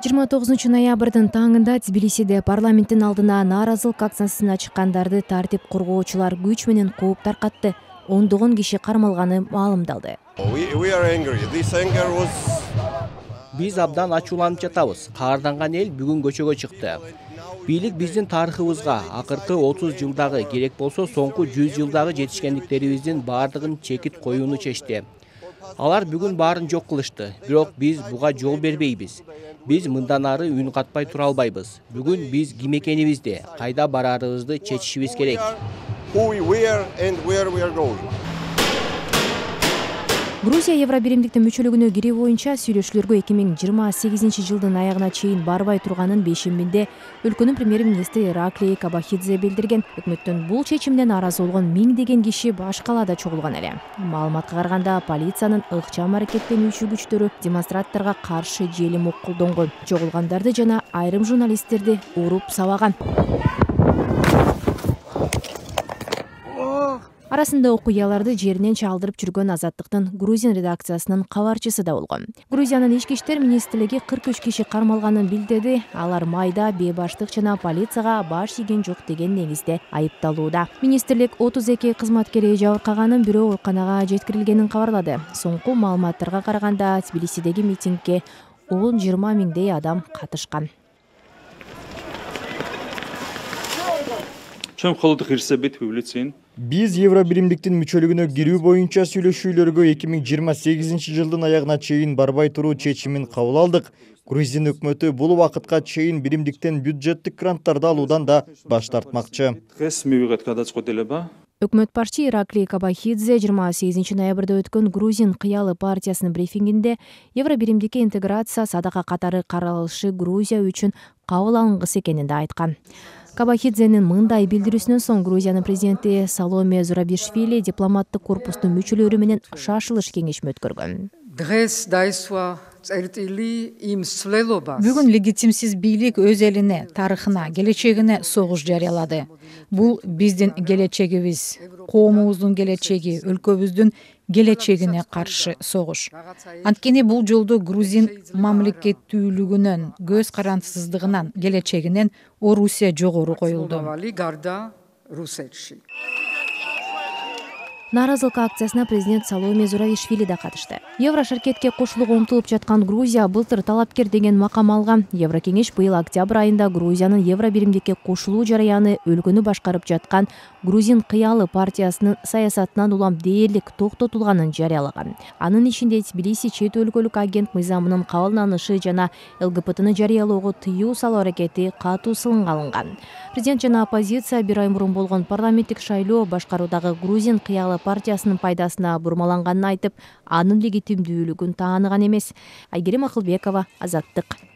жыйырма тогузунчу ноябрдын таңында тбилисиде парламенттин алдына нааразылык акциясына чыккандарды тартип коргоочулар күч менен кууп таркатты ондогон киши кармалганы маалымдалды биз абдан ачууланып жатабыз. Каарданган эл бүгүн көчөгө чыкты бийлик биздин тарыхыбызга акыркы отуз жылдагы керек болсо соңку жүз жылдагы жетишкендиктерибиздин баардыгын чекит коюуну чечти алар бүгүн баарын жок кылышты бирок биз буга жол бербейбиз. Биз мындан ары үн катпай тура албайбыз. Бүгүн биз ким экенибизди кайда бараарыбызды чечишибиз керек. Грузия евробиримдиктин мүчөлүгүнө кирүү боюнча сүйлөшүүлөргө эки миң жыйырма сегизинчи жылдын аягына чейин барбай турганын бейшембиде өлкөнүн премьер министри ираклий кабахидзе билдирген. Өкмөттүн бул чечимине нааразы болгон миңдеген киши баш калаада чогулган эле. Маалыматка караганда полициянын ыкчам аракеттенүүчү күчтөрү демонстранттарга каршы желим ок чогулгандарды жана айрым журналисттерди уруп сабаган арасында окуяларды жеринен чалдырып жүргөн азаттыктын грузин редакциясынын кабарчысы да болгон. Грузиянын ички иштер министрлиги кырк үч киши кармалганын билдирди алар майда бейбаштык жана полицияга баш ийген жок деген негизде айыпталууда. Министрлик отуз эки кызматкери жабыркаганын бирөө ооруканага жеткирилгенин кабарлады. Соңку маалыматтарга караганда тбилисидеги митингге он жыйырма миңдей адам катышкан биз евробиримдиктин мүчөлүгүнө кирүү боюнча сүйлөшүүлөргө эки миң жыйырма сегизинчи жылдын аягына чейин барбай туруу чечимин кабыл алдык. Грузин өкмөтү бул убакытка чейин биримдиктен бюджеттик гранттарды алуудан да баш тартмакчы. Өкмөт башчы ираклий кабахидзе жыйырма сегизинчи ноябрда өткөн грузин кыялы партиясынын брифингинде евробиримдикке интеграция садака катары каралышы грузия үчүн кабыл алынгыс экенин да айткан кабахидзенин мындай билдирүүсүнөн соң грузиянын президенти саломе зурабишвили дипломаттык корпустун мүчөлөрү менен шашылыш кеңешме өткөргөн бүгүн легитимсиз бийлик өз элине тарыхына келечегине согуш жарыялады. Бул биздин келечегибиз коомубуздун келечеги өлкөбүздүн келечегине каршы согуш. Анткени бул жолдо грузин мамлекеттүүлүгүнөн көз карандысыздыгынан келечегинен орусия жогору коюлду нааразылык акциясына президент саломе зурабишвили да катышты евро шаркетке кошулууга умтулуп жаткан грузия былтыр талапкер деген макам алган еврокеңеш быйыл октябрь айында грузиянын евро биримдикке кошулуу жарыяны өлкөнү башкарып жаткан грузин кыялы партиясынын саясатынан улам дээрлик токтотулганын жарыялаган анын ичинде тбилиси чет өлкөлүк агент мыйзамынын кабылданышы жана лгбтны жарыялоого тыюу салуу аракети катуу сынга алынган президент жана оппозиция бир ай мурун болгон парламенттик шайлоо башкаруудагы грузин кыялы партиясынын пайдасына бурмаланганын айтып анын легитимдүүлүгүн тааныган эмес. Айгерим акылбекова азаттык.